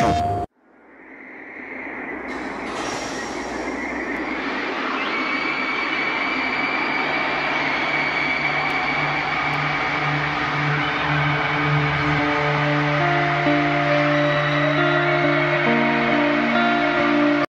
Oh.